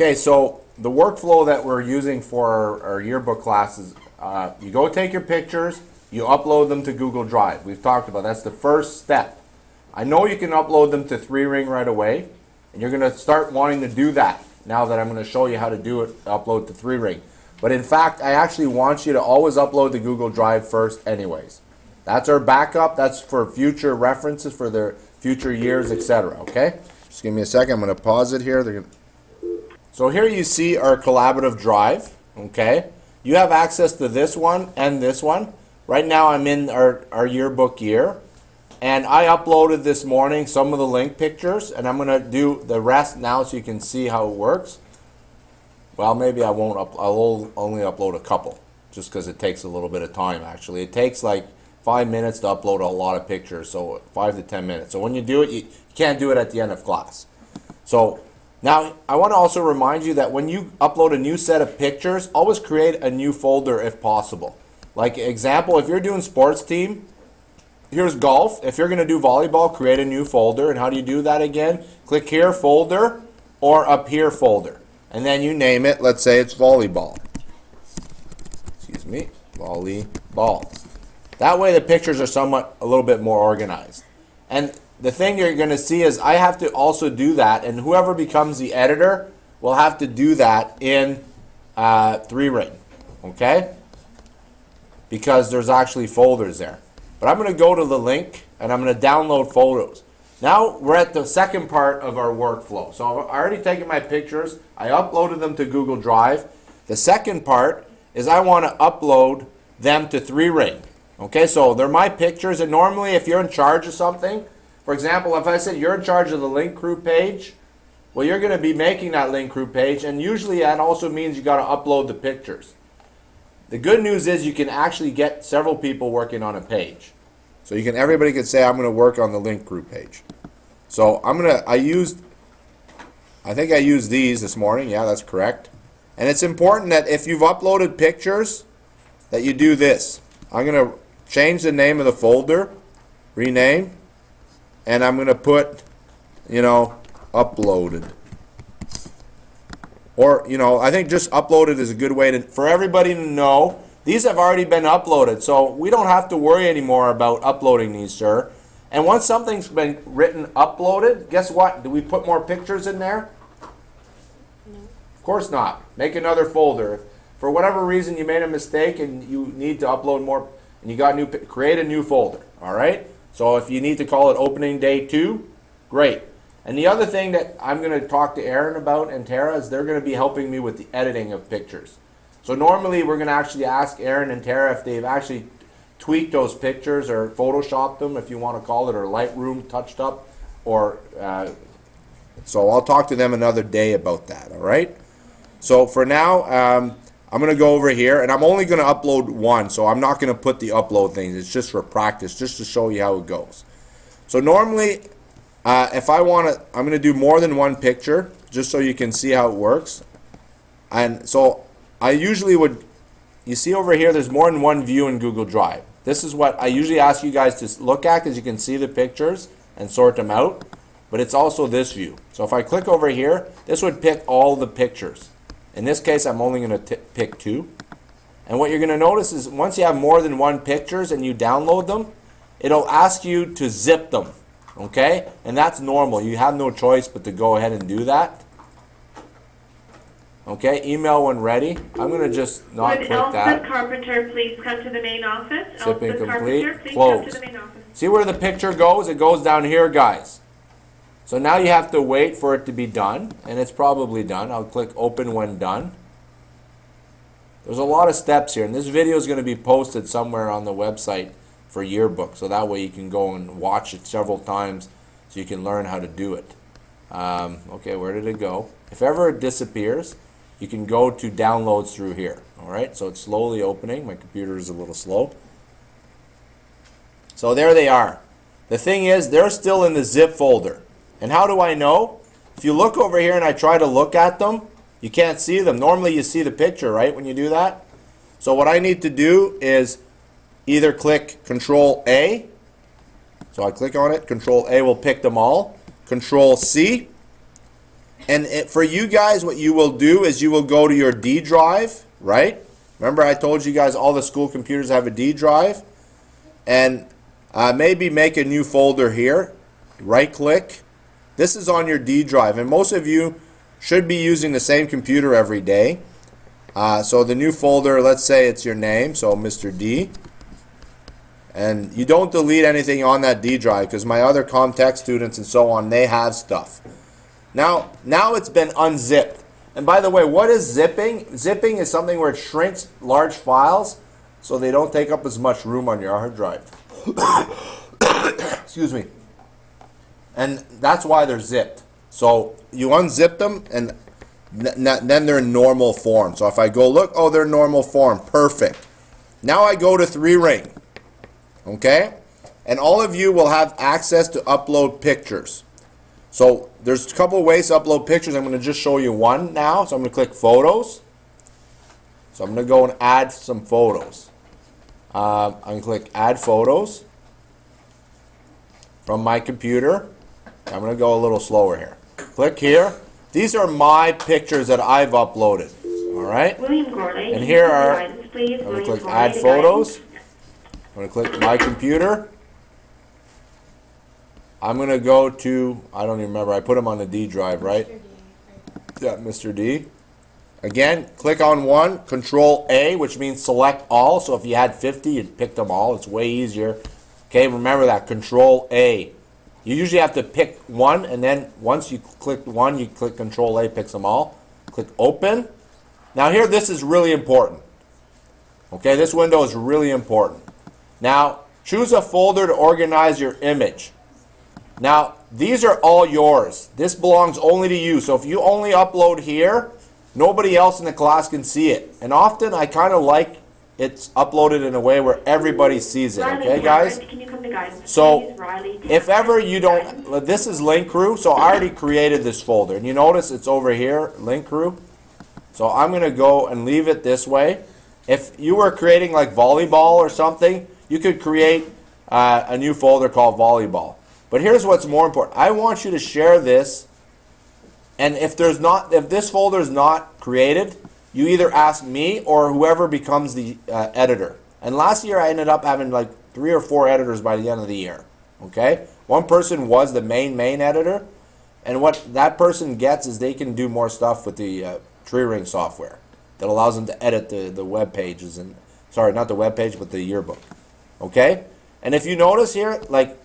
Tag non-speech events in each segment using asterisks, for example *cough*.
Okay, so the workflow that we're using for our, our yearbook classes, uh, you go take your pictures, you upload them to Google Drive. We've talked about that's the first step. I know you can upload them to Treering right away, and you're going to start wanting to do that now that I'm going to show you how to do it, upload to Treering. But in fact, I actually want you to always upload to Google Drive first anyways. That's our backup. That's for future references for their future years, etc. Okay? Just give me a second. I'm going to pause it here. Gonna... So here you see our collaborative drive. Okay? You have access to this one and this one. Right now I'm in our, our yearbook year. And I uploaded this morning some of the link pictures, and I'm going to do the rest now so you can see how it works. Well, maybe I won't. Up, I'll only upload a couple, just because it takes a little bit of time. Actually, it takes like five minutes to upload a lot of pictures, so five to ten minutes. So when you do it, you, you can't do it at the end of class. So now I want to also remind you that when you upload a new set of pictures, always create a new folder if possible. Like example, if you're doing sports team, here's golf. If you're going to do volleyball, create a new folder. And how do you do that again? Click here, folder, or up here, folder. And then you name it. Let's say it's volleyball. Excuse me, volleyball. That way the pictures are somewhat a little bit more organized. And the thing you're going to see is I have to also do that, and whoever becomes the editor will have to do that in uh, Treering, okay? Because there's actually folders there. But I'm going to go to the link and I'm going to download photos. Now we're at the second part of our workflow. So I've already taken my pictures. I uploaded them to Google Drive. The second part is I want to upload them to Treering. Okay, so they're my pictures. And normally if you're in charge of something, for example, if I said you're in charge of the link crew page, well, you're going to be making that link crew page. And usually that also means you got to upload the pictures. The good news is you can actually get several people working on a page. So you can everybody can say I'm going to work on the link crew page. So I'm going to I used I think I used these this morning. Yeah, that's correct. And it's important that if you've uploaded pictures that you do this. I'm going to change the name of the folder, rename, and I'm going to put you know uploaded. Or, you know, I think just uploaded is a good way to, for everybody to know. These have already been uploaded, so we don't have to worry anymore about uploading these, sir. And once something's been written uploaded, guess what? Do we put more pictures in there? No. Of course not. Make another folder. If for whatever reason you made a mistake and you need to upload more, and you got new, create a new folder. All right. So if you need to call it opening day two, great. And the other thing that I'm going to talk to Aaron about and Tara is they're going to be helping me with the editing of pictures. So normally we're going to actually ask Aaron and Tara if they've actually tweaked those pictures or photoshopped them, if you want to call it, or Lightroom touched up, or uh, so I'll talk to them another day about that. All right. So for now, um, I'm going to go over here, and I'm only going to upload one, so I'm not going to put the upload things. It's just for practice, just to show you how it goes. So normally uh, if I want to, I'm going to do more than one picture just so you can see how it works. And so I usually would, you see over here, there's more than one view in Google Drive. This is what I usually ask you guys to look at because you can see the pictures and sort them out. But it's also this view. So if I click over here, this would pick all the pictures. In this case, I'm only going to pick two. And what you're going to notice is once you have more than one pictures and you download them, it'll ask you to zip them. Okay? And that's normal. You have no choice but to go ahead and do that. Okay, email when ready. I'm going to just not Would click Elspeth that. Carpenter please come to the main office? Zipping complete. Carpenter, Close. to the main office. See where the picture goes? It goes down here, guys. So now you have to wait for it to be done, and it's probably done. I'll click open when done. There's a lot of steps here, and this video is going to be posted somewhere on the website for yearbook, so that way you can go and watch it several times so you can learn how to do it. Um, okay, where did it go? If ever it disappears, you can go to downloads through here. All right, so it's slowly opening. My computer is a little slow. So there they are. The thing is, they're still in the zip folder. And how do I know? If you look over here and I try to look at them, you can't see them. Normally you see the picture, right, when you do that? So what I need to do is either click Control A. So I click on it. Control A will pick them all. Control C. And it, for you guys, what you will do is you will go to your D drive, right? Remember, I told you guys all the school computers have a D drive, and uh, maybe make a new folder here. Right click. This is on your D drive, and most of you should be using the same computer every day. Uh, so the new folder, let's say it's your name, so Mr. D. And you don't delete anything on that D drive because my other Comtech students and so on, they have stuff. Now, now it's been unzipped. And by the way, what is zipping? Zipping is something where it shrinks large files so they don't take up as much room on your hard drive. *coughs* Excuse me. And that's why they're zipped. So you unzip them and then they're in normal form. So if I go look, oh, they're normal form. Perfect. Now I go to Treering. Okay? And all of you will have access to upload pictures. So there's a couple ways to upload pictures. I'm going to just show you one now. So I'm going to click photos. So I'm going to go and add some photos. Uh, I'm going to click add photos from my computer. I'm going to go a little slower here. Click here. These are my pictures that I've uploaded. All right? William Gourlay. And here are, Guidance, please. I'm going to click add photos. guidance. I'm going to click my computer. I'm going to go to, I don't even remember, I put them on the D drive, right? Mr. D. Yeah, Mr. D. Again, click on one, control A, which means select all. So if you had 50, you'd pick them all. It's way easier. Okay, remember that, control A. You usually have to pick one, and then once you click one, you click control A, picks them all. Click open. Now here, this is really important. Okay, this window is really important. Now, choose a folder to organize your image. Now, these are all yours. This belongs only to you. So if you only upload here, nobody else in the class can see it. And often I kind of like it's uploaded in a way where everybody sees it. Okay, guys? Howard, Can you come to guidance, So, If ever you don't, this is Link Crew, so I already created this folder. And you notice it's over here, Link Crew. So I'm going to go and leave it this way. If you were creating like volleyball or something, you could create uh, a new folder called volleyball. But here's what's more important. I want you to share this. And if there's not, if this folder is not created, you either ask me or whoever becomes the uh, editor. And last year I ended up having like three or four editors by the end of the year. Okay, one person was the main main editor, and what that person gets is they can do more stuff with the uh, Treering software that allows them to edit the the web pages and sorry not the web page but the yearbook. Okay, and if you notice here like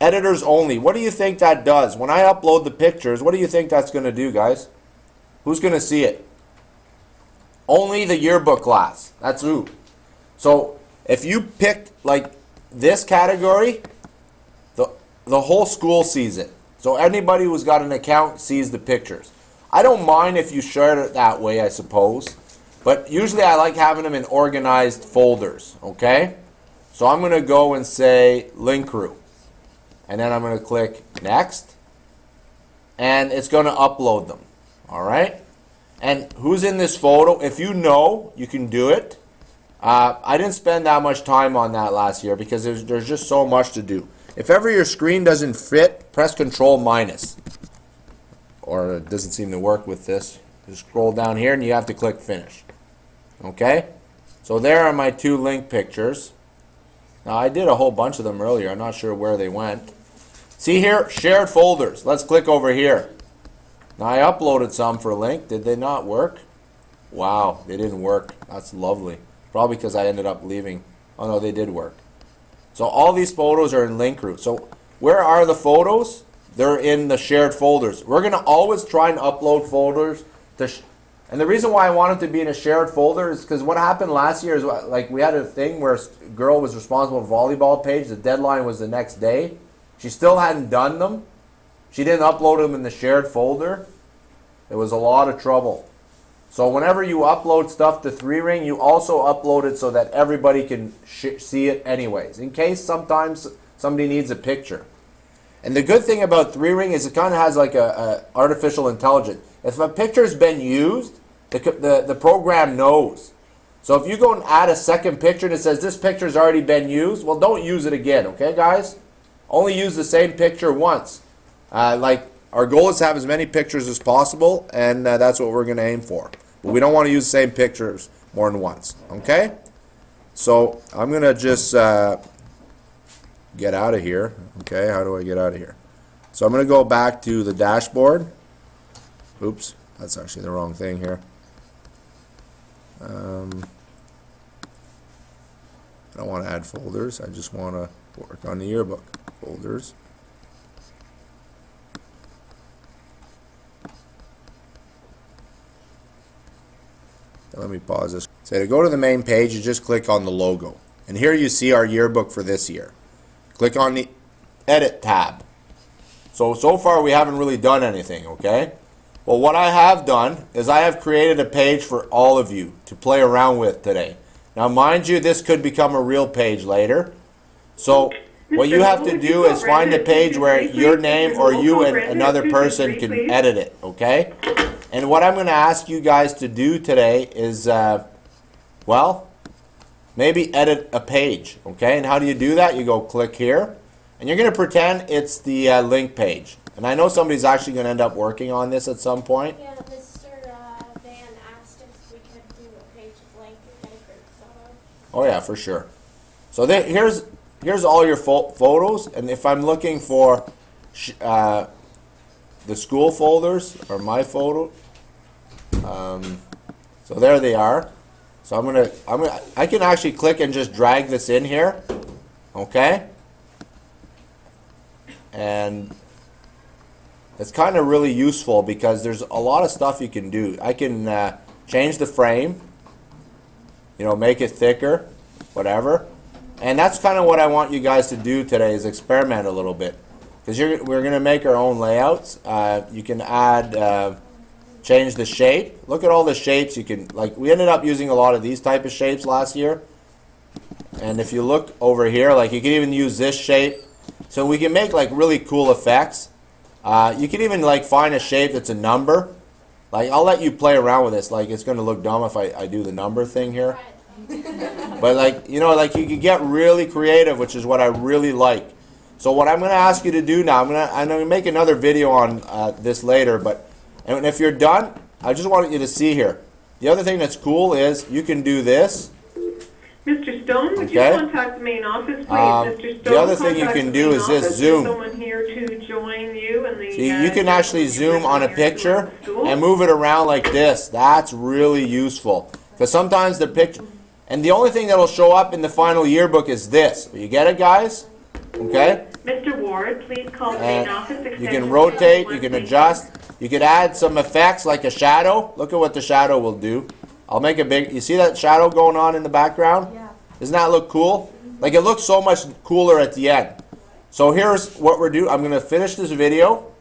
editors only, what do you think that does when I upload the pictures? What do you think that's going to do, guys? Who's going to see it? Only the yearbook class. That's who. So if you pick like this category, the the whole school sees it. So anybody who's got an account sees the pictures. I don't mind if you share it that way, I suppose. But usually I like having them in organized folders, okay? So I'm going to go and say link crew. And then I'm going to click next. And it's going to upload them. All right? And who's in this photo? If you know, you can do it. Uh, I didn't spend that much time on that last year because there's, there's just so much to do. If ever your screen doesn't fit, press Control minus. Or it doesn't seem to work with this. Just scroll down here and you have to click Finish. Okay? So there are my two link pictures. Now I did a whole bunch of them earlier. I'm not sure where they went. See here, shared folders. Let's click over here. Now I uploaded some for link. Did they not work? Wow, they didn't work. That's lovely. Probably because I ended up leaving. Oh no, they did work. So all these photos are in link crew. So where are the photos? They're in the shared folders. We're gonna always try and upload folders to. And the reason why I wanted to be in a shared folder is because what happened last year is like we had a thing where a girl was responsible for volleyball page. The deadline was the next day. She still hadn't done them. She didn't upload them in the shared folder. It was a lot of trouble. So whenever you upload stuff to Treering, you also upload it so that everybody can see it anyways, in case sometimes somebody needs a picture. And the good thing about Treering is it kind of has like a, a artificial intelligence. If a picture's been used, the, the the program knows. So if you go and add a second picture and it says this picture's already been used, well, don't use it again, okay, guys? Only use the same picture once. Uh, like our goal is to have as many pictures as possible, and uh, that's what we're going to aim for. But we don't want to use the same pictures more than once. Okay? So I'm going to just uh, get out of here. Okay, how do I get out of here? So I'm going to go back to the dashboard. Oops, that's actually the wrong thing here. Um, I don't want to add folders. I just want to work on the yearbook folders. Let me pause this. So to go to the main page, you just click on the logo. And here you see our yearbook for this year. Click on the Edit tab. So, so far we haven't really done anything, okay? Well, what I have done is I have created a page for all of you to play around with today. Now, mind you, this could become a real page later. So, what you have to do is find a page where your name or you and another person can edit it, okay? And what I'm going to ask you guys to do today is, uh, well, maybe edit a page, okay? And how do you do that? You go click here, and you're going to pretend it's the uh, link page. And I know somebody's actually going to end up working on this at some point. Yeah, Mr. Uh, Van asked if we could do a page blank and a group photo. Oh yeah, for sure. So there, here's here's all your pho- photos, and if I'm looking for uh, the school folders or my photo, um, so there they are. So I'm gonna I'm gonna I can actually click and just drag this in here, okay? And it's kind of really useful because there's a lot of stuff you can do. I can uh, change the frame you know, make it thicker, whatever. And that's kind of what I want you guys to do today is experiment a little bit. Because we're going to make our own layouts. Uh, you can add, uh, change the shape. Look at all the shapes you can, like we ended up using a lot of these type of shapes last year. And if you look over here, like you can even use this shape. So we can make like really cool effects. Uh, you can even like find a shape that's a number. Like I'll let you play around with this. Like it's going to look dumb if I, I do the number thing here. *laughs* But like you know, like you can get really creative, which is what I really like. So what I'm going to ask you to do now, I'm going to I'm going to make another video on uh, this later. But and if you're done, I just want you to see here. The other thing that's cool is you can do this. Mr. Stone, would Okay. you contact the main office, please? Um, Mr. Stone, the other thing you can do is this, zoom. Someone here to join you and the. See, uh, you can actually zoom on a picture and move it around like this. That's really useful. Because sometimes the picture, and the only thing that'll show up in the final yearbook is this. You get it, guys? Okay? Mr. Ward, please call the main And office you can rotate, you can oh adjust, you could add some effects like a shadow. Look at what the shadow will do. I'll make a big, you see that shadow going on in the background? Yeah. Doesn't that look cool? Like it looks so much cooler at the end. So here's what we're doing. I'm going to finish this video